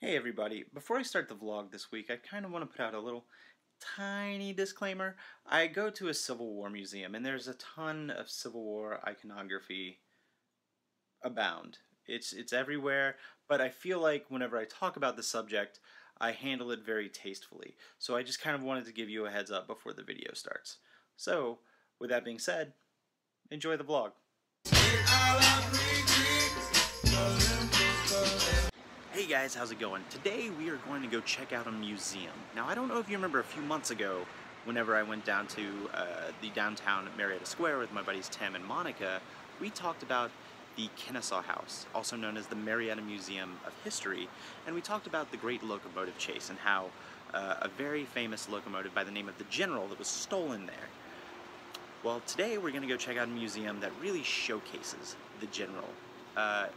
Hey everybody, before I start the vlog this week, I kind of want to put out a little tiny disclaimer. I go to a Civil War museum and there's a ton of Civil War iconography abound. It's, it's everywhere, but I feel like whenever I talk about the subject, I handle it very tastefully. So I just kind of wanted to give you a heads up before the video starts. So, with that being said, enjoy the vlog. Guys, how's it going? Today we are going to go check out a museum. Now I don't know if you remember a few months ago whenever I went down to uh, the downtown Marietta Square with my buddies Tim and Monica, we talked about the Kennesaw House, also known as the Marietta Museum of History, and we talked about the Great Locomotive Chase and how uh, a very famous locomotive by the name of the General that was stolen there. Well, today we're going to go check out a museum that really showcases the General. Uh,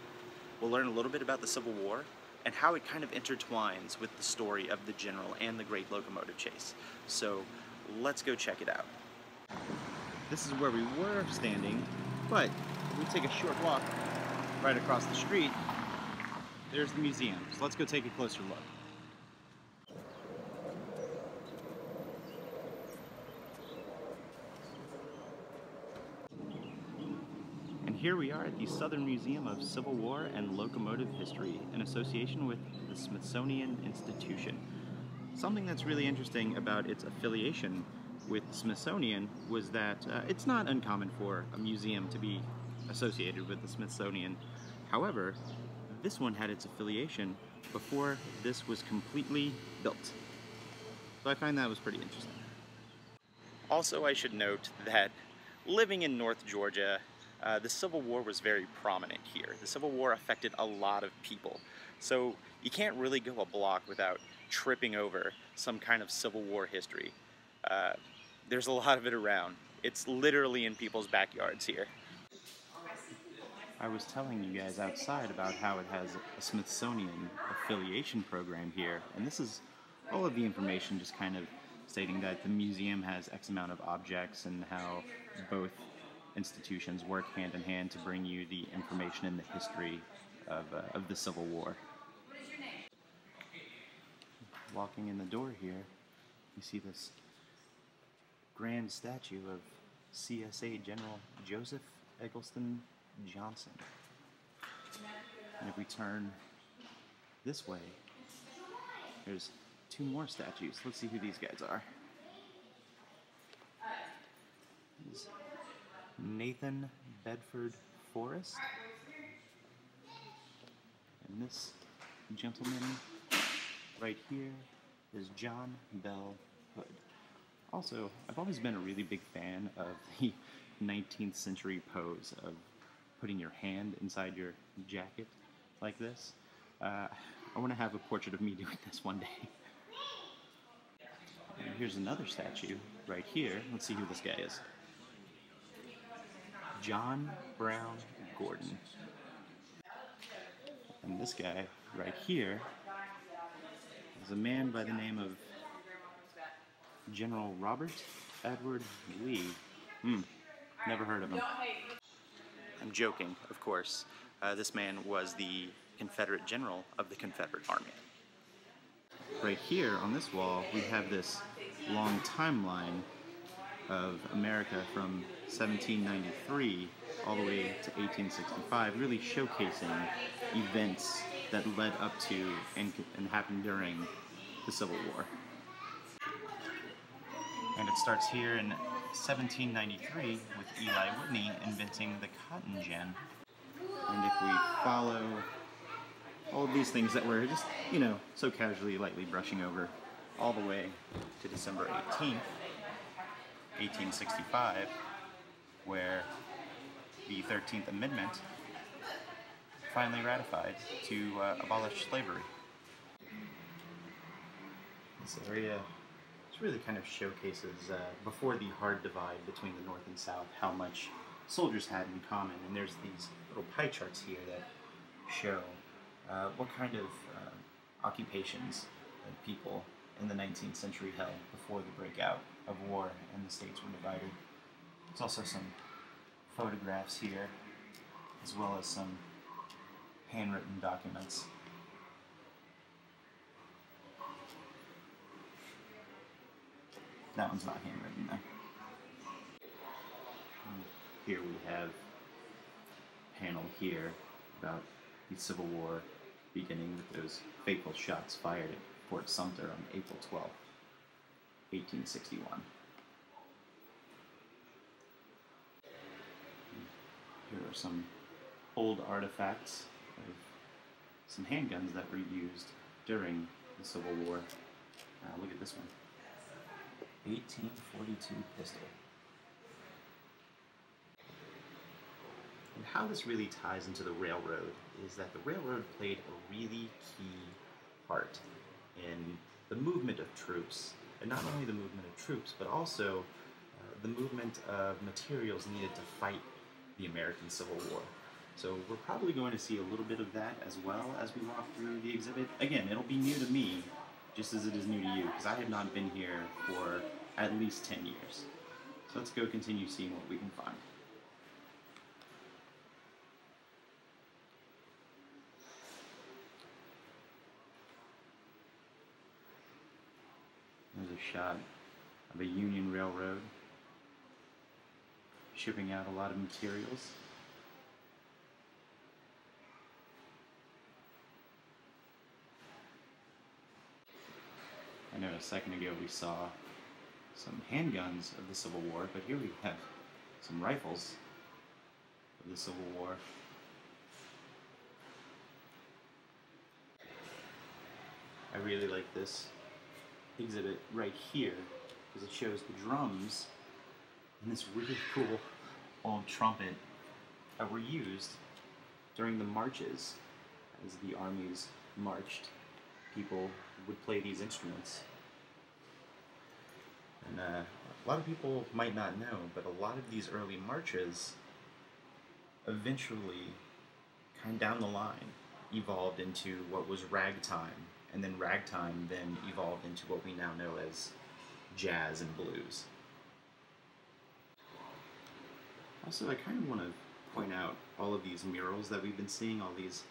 we'll learn a little bit about the Civil War, and how it kind of intertwines with the story of the general and the great locomotive chase. So let's go check it out. This is where we were standing, but if we take a short walk right across the street, there's the museum. So let's go take a closer look. Here we are at the Southern Museum of Civil War and Locomotive History in association with the Smithsonian Institution. Something that's really interesting about its affiliation with the Smithsonian was that uh, it's not uncommon for a museum to be associated with the Smithsonian. However, this one had its affiliation before this was completely built. So I find that was pretty interesting. Also, I should note that living in North Georgia uh, the Civil War was very prominent here. The Civil War affected a lot of people. So you can't really go a block without tripping over some kind of Civil War history. Uh, there's a lot of it around. It's literally in people's backyards here. I was telling you guys outside about how it has a Smithsonian affiliation program here, and this is all of the information just kind of stating that the museum has X amount of objects and how both institutions work hand in hand to bring you the information and the history of, uh, of the Civil War. Walking in the door here, you see this grand statue of CSA General Joseph Eggleston Johnston. And if we turn this way, there's two more statues. Let's see who these guys are. Nathan Bedford Forrest. And this gentleman right here is John Bell Hood. Also, I've always been a really big fan of the 19th century pose of putting your hand inside your jacket like this. Uh, I want to have a portrait of me doing this one day. And here's another statue right here. Let's see who this guy is. John Brown Gordon. And this guy right here is a man by the name of General Robert Edward Lee. Hmm, never heard of him. I'm joking, of course. Uh, this man was the Confederate general of the Confederate Army. Right here on this wall, we have this long timeline of America from 1793 all the way to 1865, really showcasing events that led up to and, and happened during the Civil War. And it starts here in 1793 with Eli Whitney inventing the cotton gin. And if we follow all of these things that we're just, you know, so casually, lightly brushing over all the way to December 18th, 1865, where the 13th Amendment finally ratified to uh, abolish slavery. This area this really kind of showcases, uh, before the hard divide between the North and South, how much soldiers had in common. And there's these little pie charts here that show uh, what kind of uh, occupations people in the 19th century held before the breakout of war, and the states were divided. There's also some photographs here, as well as some handwritten documents. That one's not handwritten though. Here we have a panel here about the Civil War beginning with those fateful shots fired at Fort Sumter on April 12th. 1861. Here are some old artifacts of some handguns that were used during the Civil War. Uh, look at this one 1842 pistol. And how this really ties into the railroad is that the railroad played a really key part in the movement of troops. And not only the movement of troops, but also uh, the movement of materials needed to fight the American Civil War. So we're probably going to see a little bit of that as well as we walk through the exhibit. Again, it'll be new to me, just as it is new to you, because I have not been here for at least 10 years. So let's go continue seeing what we can find. There's a shot of a Union Railroad shipping out a lot of materials. I know a second ago we saw some handguns of the Civil War, but here we have some rifles of the Civil War. I really like this exhibit right here because it shows the drums and this really cool old trumpet that were used during the marches as the armies marched. People would play these instruments. And uh, a lot of people might not know, but a lot of these early marches eventually, kind of down the line, evolved into what was ragtime, and then ragtime then evolved into what we now know as jazz and blues. Also, I kind of want to point out all of these murals that we've been seeing, all these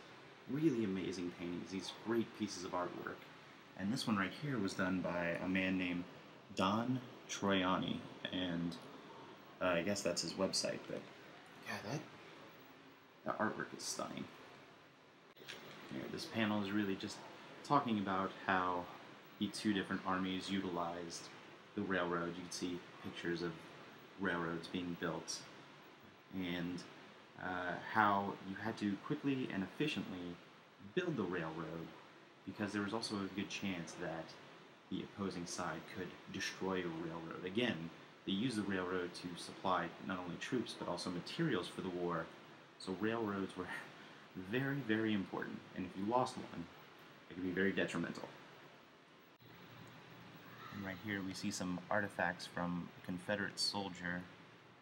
really amazing paintings, these great pieces of artwork. And this one right here was done by a man named Don Troiani, and uh, I guess that's his website, but yeah, that, that artwork is stunning. This panel is really just talking about how the two different armies utilized the railroad. You can see pictures of railroads being built and uh, how you had to quickly and efficiently build the railroad because there was also a good chance that the opposing side could destroy a railroad. Again, they used the railroad to supply not only troops but also materials for the war, so railroads were very, very important, and if you lost one, it could be very detrimental. And right here we see some artifacts from a Confederate soldier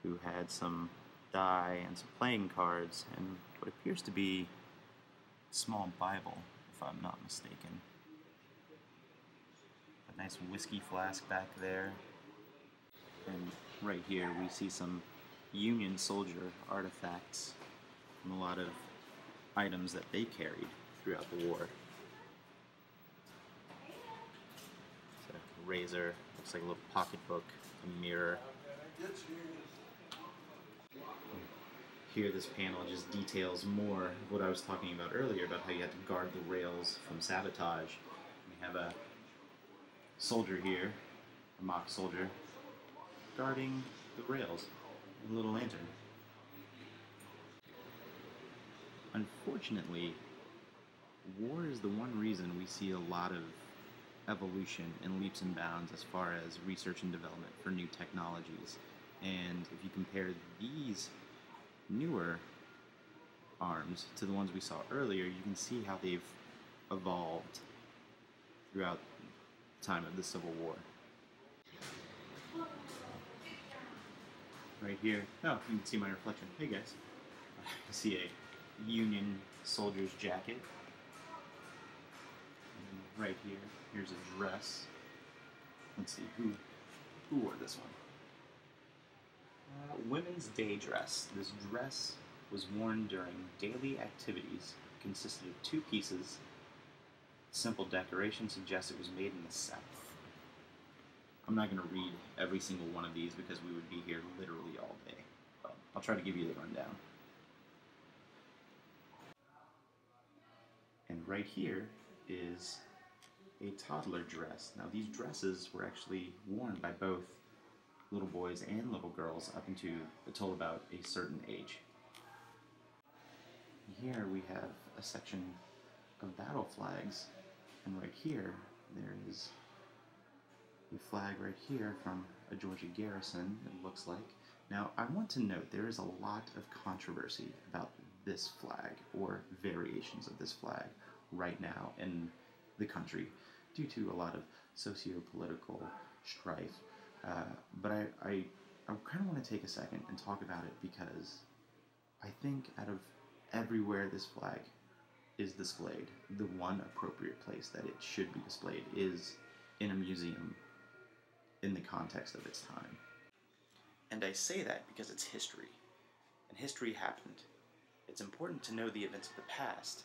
who had some die and some playing cards and what appears to be a small Bible, if I'm not mistaken. A nice whiskey flask back there. And right here we see some Union soldier artifacts from a lot of items that they carried throughout the war. It's a razor, looks like a little pocketbook, a mirror. Here, this panel just details more of what I was talking about earlier about how you had to guard the rails from sabotage. We have a soldier here, a mock soldier, guarding the rails, a little lantern. Unfortunately, war is the one reason we see a lot of evolution and leaps and bounds as far as research and development for new technologies. And if you compare these newer arms to the ones we saw earlier, you can see how they've evolved throughout the time of the Civil War. Right here, oh, you can see my reflection. Hey guys, I see a Union soldier's jacket. Right here, here's a dress. Let's see, who, who wore this one? Uh, women's day dress. This dress was worn during daily activities. It consisted of two pieces. Simple decoration suggests it was made in the South. I'm not going to read every single one of these because we would be here literally all day. But I'll try to give you the rundown. And right here is a toddler dress. Now these dresses were actually worn by both little boys and little girls up into until about a certain age. Here we have a section of battle flags, and right here there is a flag right here from a Georgia garrison, it looks like. Now, I want to note there is a lot of controversy about this flag or variations of this flag right now in the country due to a lot of socio-political strife. Uh, but I, I, I kind of want to take a second and talk about it because I think out of everywhere this flag is displayed, the one appropriate place that it should be displayed is in a museum in the context of its time. And I say that because it's history, and history happened. It's important to know the events of the past,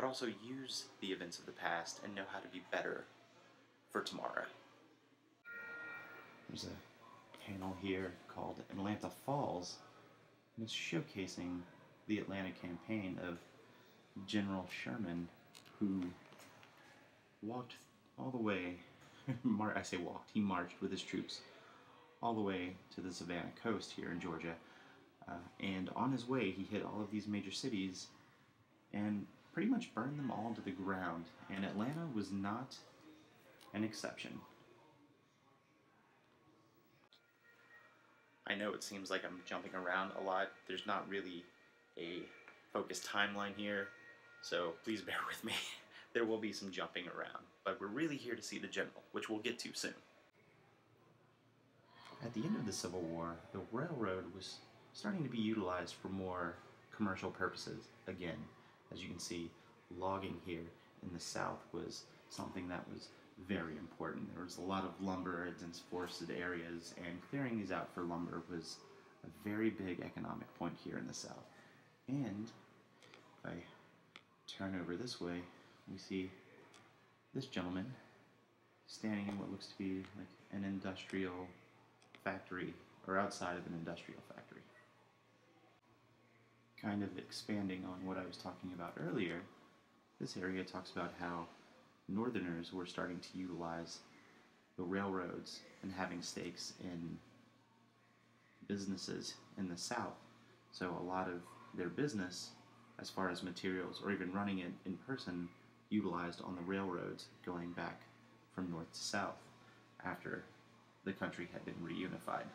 but also use the events of the past and know how to be better for tomorrow. There's a panel here called Atlanta Falls, and it's showcasing the Atlanta campaign of General Sherman, who walked all the way, I say walked, he marched with his troops all the way to the Savannah coast here in Georgia. Uh, and on his way, he hit all of these major cities and pretty much burned them all to the ground. And Atlanta was not an exception. I know it seems like I'm jumping around a lot. There's not really a focused timeline here, so please bear with me. there will be some jumping around, but we're really here to see the general, which we'll get to soon. At the end of the Civil War, the railroad was starting to be utilized for more commercial purposes. Again, as you can see, logging here in the south was something that was very important. There was a lot of lumber in dense forested areas, and clearing these out for lumber was a very big economic point here in the south. And if I turn over this way, we see this gentleman standing in what looks to be like an industrial factory or outside of an industrial factory. Kind of expanding on what I was talking about earlier, this area talks about how Northerners were starting to utilize the railroads and having stakes in businesses in the South. So a lot of their business, as far as materials or even running it in person, utilized on the railroads going back from north to south after the country had been reunified.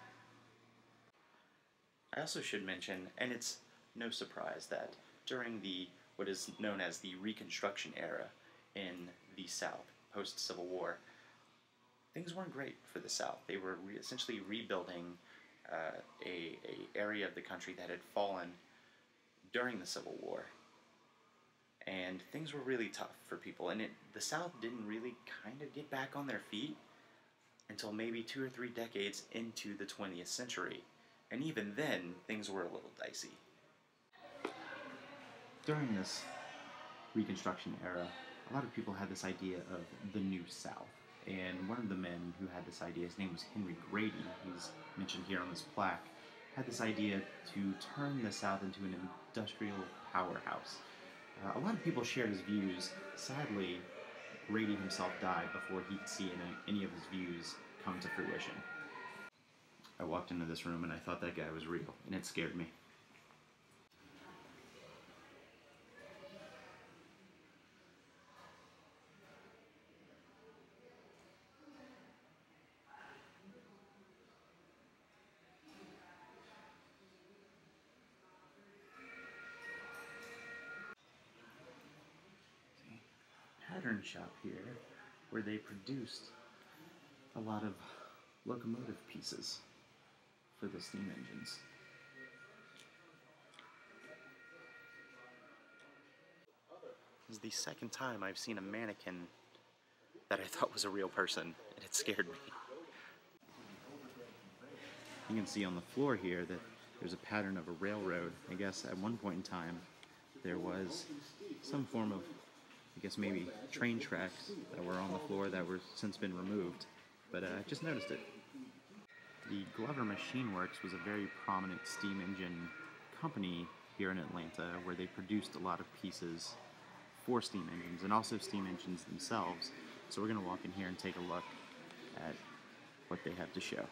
I also should mention, and it's no surprise, that during the what is known as the Reconstruction era in the South post Civil War, things weren't great for the South. They were re essentially rebuilding uh, a, a area of the country that had fallen during the Civil War. And things were really tough for people. And it, the South didn't really kind of get back on their feet until maybe two or three decades into the 20th century. And even then, things were a little dicey. During this Reconstruction era, a lot of people had this idea of the New South. And one of the men who had this idea, his name was Henry Grady, he's mentioned here on this plaque, had this idea to turn the South into an industrial powerhouse. Uh, a lot of people shared his views. Sadly, Grady himself died before he could see any, any of his views come to fruition. I walked into this room and I thought that guy was real, and it scared me. Pattern shop here where they produced a lot of locomotive pieces for the steam engines. This is the second time I've seen a mannequin that I thought was a real person, and it scared me. You can see on the floor here that there's a pattern of a railroad. I guess at one point in time there was some form of I guess maybe train tracks that were on the floor that were since been removed. but uh, I just noticed it. The Glover Machine Works was a very prominent steam engine company here in Atlanta where they produced a lot of pieces for steam engines and also steam engines themselves. So we're going to walk in here and take a look at what they have to show.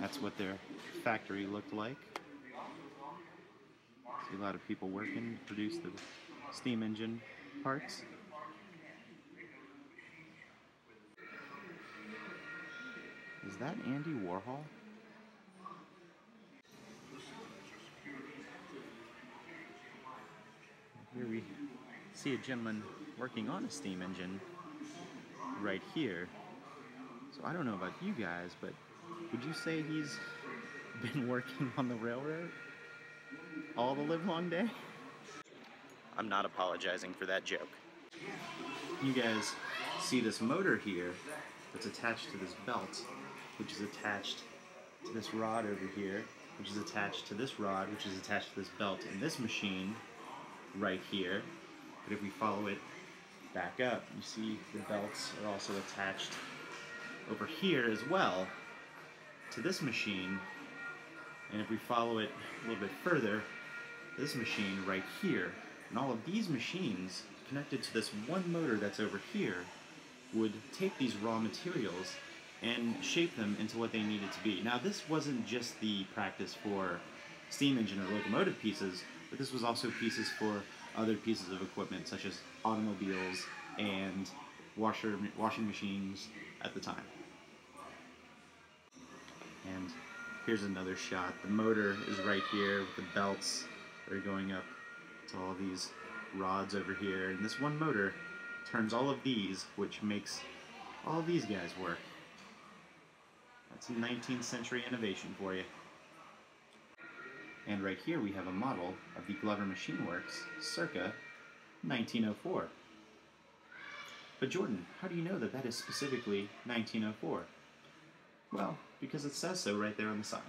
That's what their factory looked like. See a lot of people working produce the steam engine parts. Is that Andy Warhol? Here we see a gentleman working on a steam engine right here. So I don't know about you guys, but would you say he's been working on the railroad all the live long day? I'm not apologizing for that joke. You guys see this motor here that's attached to this belt, which is attached to this rod over here, which is attached to this rod, which is attached to this belt in this machine right here. But if we follow it back up, you see the belts are also attached over here as well to this machine. And if we follow it a little bit further, this machine right here, and all of these machines connected to this one motor that's over here would take these raw materials and shape them into what they needed to be. Now this wasn't just the practice for steam engine or locomotive pieces, but this was also pieces for other pieces of equipment such as automobiles and washer washing machines at the time. And here's another shot. The motor is right here with the belts that are going up to all these rods over here. And this one motor turns all of these, which makes all these guys work. That's a 19th century innovation for you. And right here we have a model of the Glover Machine Works circa 1904. But Jordan, how do you know that that is specifically 1904? Well, because it says so right there on the sign.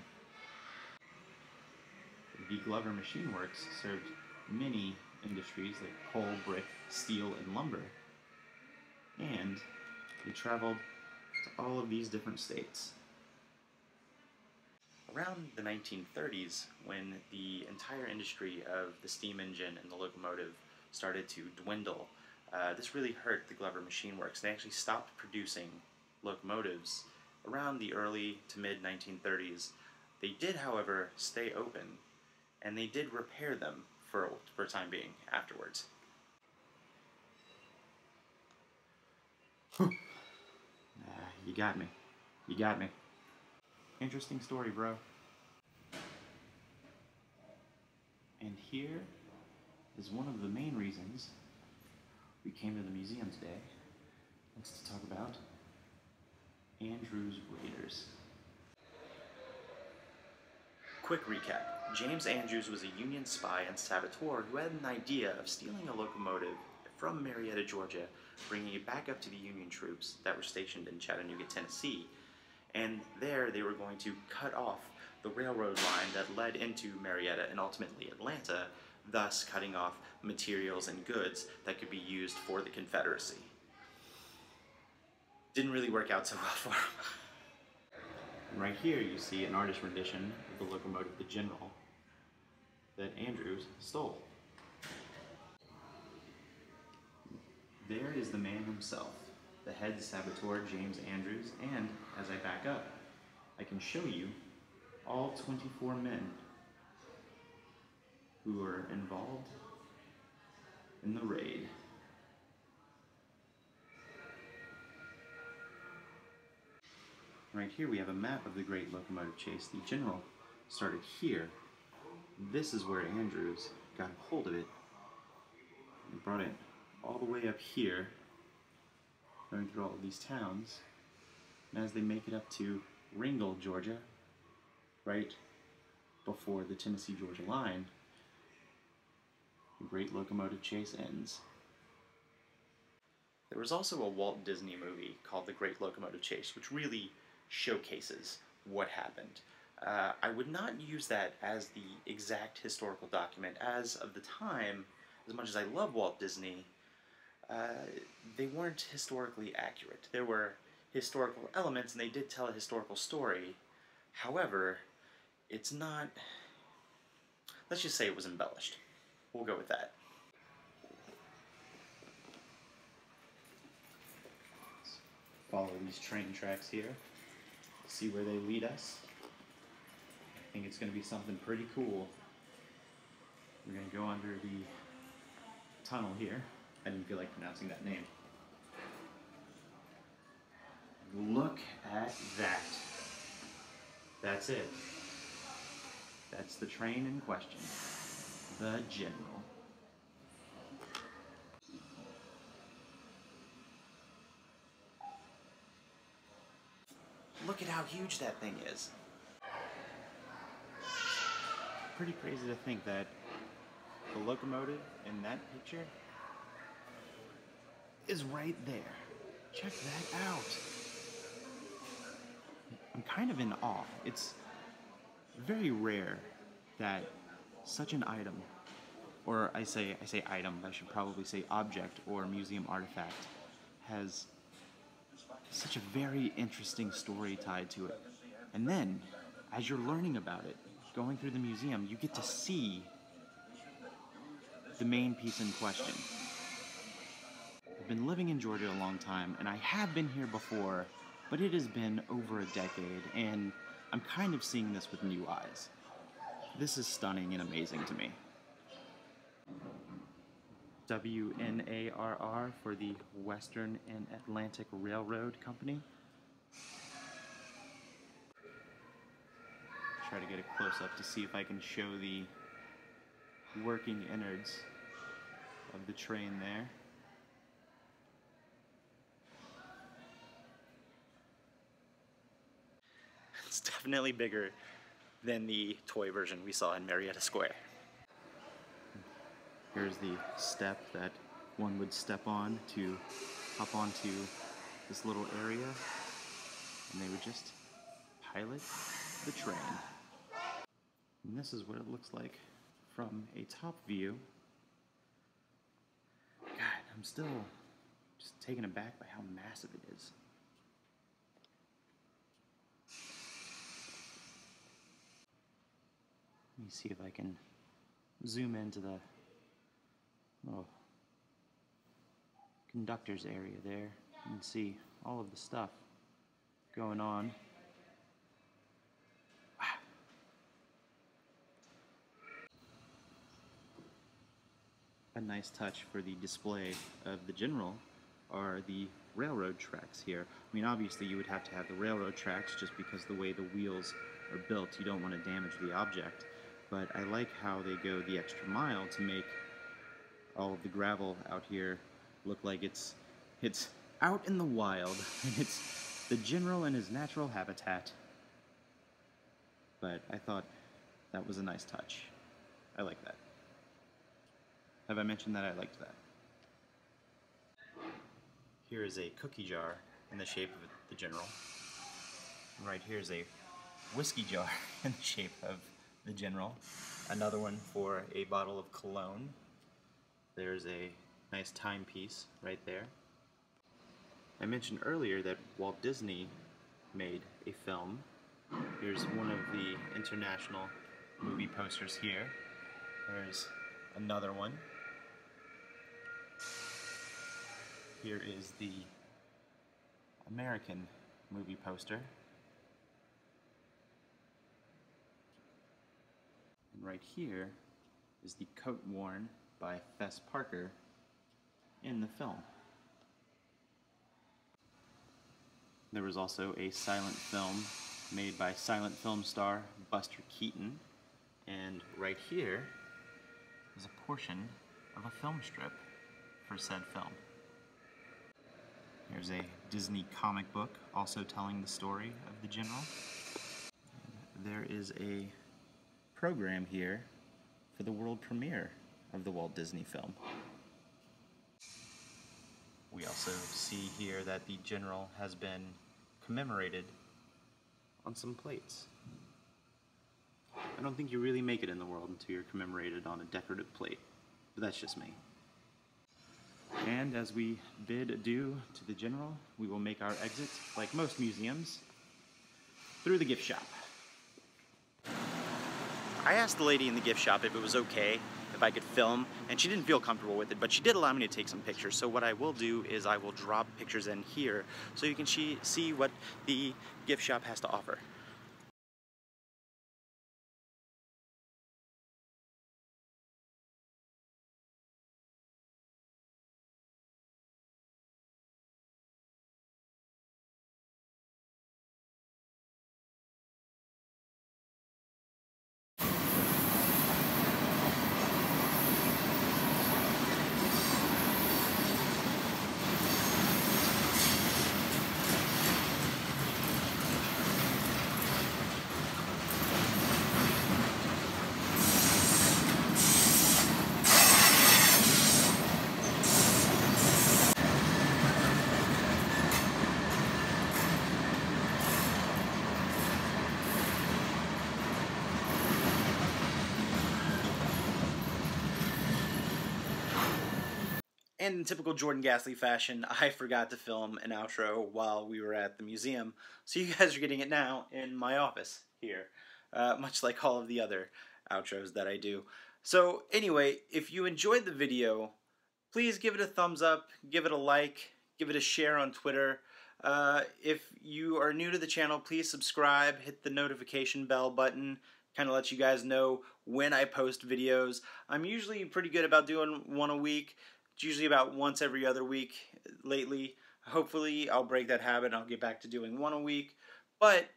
The Glover Machine Works served many industries like coal, brick, steel, and lumber. And they traveled to all of these different states around the 1930s, when the entire industry of the steam engine and the locomotive started to dwindle, uh, this really hurt the Glover Machine Works. They actually stopped producing locomotives around the early to mid 1930s. They did, however, stay open, and they did repair them for, for a time being afterwards. uh, you got me. You got me. Interesting story, bro. And here is one of the main reasons we came to the museum today. It's to talk about Andrews Raiders. Quick recap. James Andrews was a Union spy and saboteur who had an idea of stealing a locomotive from Marietta, Georgia, bringing it back up to the Union troops that were stationed in Chattanooga, Tennessee, and there they were going to cut off the railroad line that led into Marietta and ultimately Atlanta, thus cutting off materials and goods that could be used for the Confederacy. Didn't really work out so well for him. right here you see an artist rendition of the locomotive The General that Andrews stole. There is the man himself the head saboteur James Andrews, and as I back up, I can show you all 24 men who were involved in the raid. Right here we have a map of the Great Locomotive Chase. The general started here. This is where Andrews got a hold of it and brought it all the way up here going through all of these towns. And as they make it up to Ringgold, Georgia, right before the Tennessee Georgia line, the Great Locomotive Chase ends. There was also a Walt Disney movie called The Great Locomotive Chase, which really showcases what happened. Uh, I would not use that as the exact historical document, as of the time, as much as I love Walt Disney, uh, they weren't historically accurate. There were historical elements and they did tell a historical story. However, it's not. Let's just say it was embellished. We'll go with that. Follow these train tracks here. See where they lead us. I think it's going to be something pretty cool. We're going to go under the tunnel here. I didn't feel like pronouncing that name. Look at that. That's it. That's the train in question. The General. Look at how huge that thing is. Pretty crazy to think that the locomotive in that picture is right there. Check that out. I'm kind of in awe. It's very rare that such an item, or I say I say item, I should probably say object or museum artifact, has such a very interesting story tied to it. And then, as you're learning about it, going through the museum, you get to see the main piece in question. I've been living in Georgia a long time, and I have been here before, but it has been over a decade, and I'm kind of seeing this with new eyes. This is stunning and amazing to me. WNARR for the Western and Atlantic Railroad Company. Try to get a close up to see if I can show the working innards of the train there. It's definitely bigger than the toy version we saw in Marietta Square. Here's the step that one would step on to hop onto this little area, and they would just pilot the train. And this is what it looks like from a top view. God, I'm still just taken aback by how massive it is. Let me see if I can zoom into the little conductor's area there You can see all of the stuff going on. A nice touch for the display of the general are the railroad tracks here. I mean, obviously you would have to have the railroad tracks just because the way the wheels are built, you don't want to damage the object. But I like how they go the extra mile to make all of the gravel out here look like it's it's out in the wild and it's the general in his natural habitat. But I thought that was a nice touch. I like that. Have I mentioned that I liked that? Here is a cookie jar in the shape of the general. And Right here is a whiskey jar in the shape of the general. Another one for a bottle of cologne. There's a nice timepiece right there. I mentioned earlier that Walt Disney made a film. Here's one of the international movie posters here. There's another one. Here is the American movie poster. And right here is the coat worn by Fess Parker in the film. There was also a silent film made by silent film star Buster Keaton, and right here is a portion of a film strip for said film. Here's a Disney comic book also telling the story of the general. There is a program here for the world premiere of the Walt Disney film. We also see here that the general has been commemorated on some plates. I don't think you really make it in the world until you're commemorated on a decorative plate, but that's just me. And as we bid adieu to the general, we will make our exit, like most museums, through the gift shop. I asked the lady in the gift shop if it was okay if I could film, and she didn't feel comfortable with it, but she did allow me to take some pictures. So what I will do is I will drop pictures in here so you can see what the gift shop has to offer. And in typical Jordan Ghastly fashion, I forgot to film an outro while we were at the museum, so you guys are getting it now in my office here, uh, much like all of the other outros that I do. So anyway, if you enjoyed the video, please give it a thumbs up, give it a like, give it a share on Twitter. Uh, if you are new to the channel, please subscribe, hit the notification bell button, kind of let you guys know when I post videos. I'm usually pretty good about doing one a week. It's usually about once every other week lately. Hopefully, I'll break that habit and I'll get back to doing one a week. But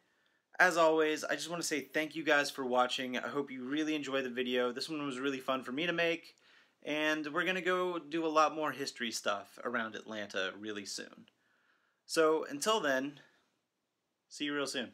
as always, I just want to say thank you guys for watching. I hope you really enjoy the video. This one was really fun for me to make. And we're going to go do a lot more history stuff around Atlanta really soon. So until then, see you real soon.